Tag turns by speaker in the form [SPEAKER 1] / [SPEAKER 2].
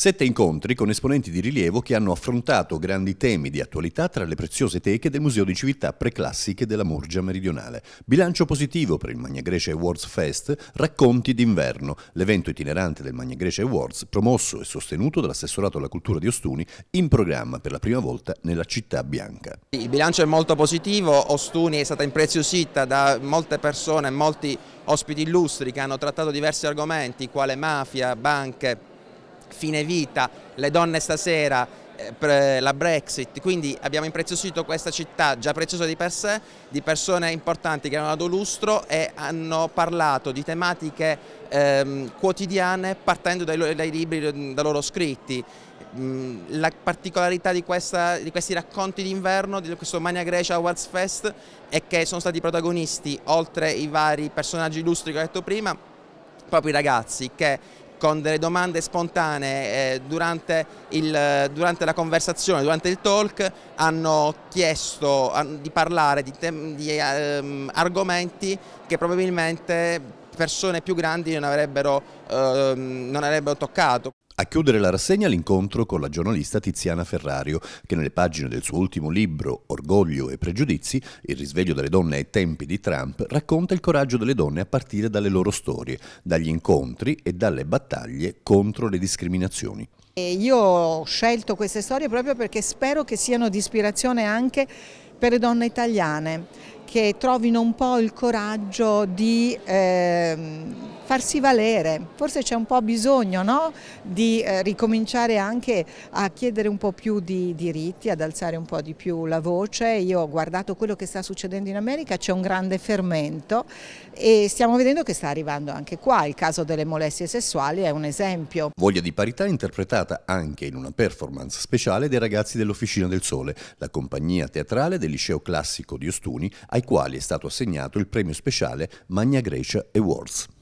[SPEAKER 1] Sette incontri con esponenti di rilievo che hanno affrontato grandi temi di attualità tra le preziose teche del Museo di Civiltà Preclassiche della Murgia Meridionale. Bilancio positivo per il Magna Grecia Awards Fest, racconti d'inverno, l'evento itinerante del Magna Grecia Awards promosso e sostenuto dall'assessorato alla cultura di Ostuni in programma per la prima volta nella città bianca.
[SPEAKER 2] Il bilancio è molto positivo, Ostuni è stata impreziosita da molte persone, molti ospiti illustri che hanno trattato diversi argomenti quale mafia, banche, fine vita, le donne stasera, eh, la Brexit, quindi abbiamo impreziosito questa città già preziosa di per sé, di persone importanti che hanno dato lustro e hanno parlato di tematiche ehm, quotidiane partendo dai, dai libri da loro scritti. Mm, la particolarità di, questa, di questi racconti d'inverno, di questo Mania Grecia Awards Fest, è che sono stati protagonisti, oltre i vari personaggi illustri che ho detto prima, proprio i ragazzi che con delle domande spontanee eh, durante, il, durante, la conversazione, durante il talk, hanno chiesto di parlare di, di ehm, argomenti che probabilmente persone più grandi non avrebbero, ehm, non avrebbero toccato.
[SPEAKER 1] A chiudere la rassegna l'incontro con la giornalista Tiziana Ferrario, che nelle pagine del suo ultimo libro Orgoglio e pregiudizi, il risveglio delle donne ai tempi di Trump, racconta il coraggio delle donne a partire dalle loro storie, dagli incontri e dalle battaglie contro le discriminazioni.
[SPEAKER 3] Io ho scelto queste storie proprio perché spero che siano di ispirazione anche per le donne italiane, che trovino un po' il coraggio di... Eh, farsi valere, forse c'è un po' bisogno no? di eh, ricominciare anche a chiedere un po' più di diritti, ad alzare un po' di più la voce, io ho guardato quello che sta succedendo in America, c'è un grande fermento e stiamo vedendo che sta arrivando anche qua, il caso delle molestie sessuali è un esempio.
[SPEAKER 1] Voglia di parità interpretata anche in una performance speciale dei ragazzi dell'Officina del Sole, la compagnia teatrale del liceo classico di Ostuni, ai quali è stato assegnato il premio speciale Magna Grecia Awards.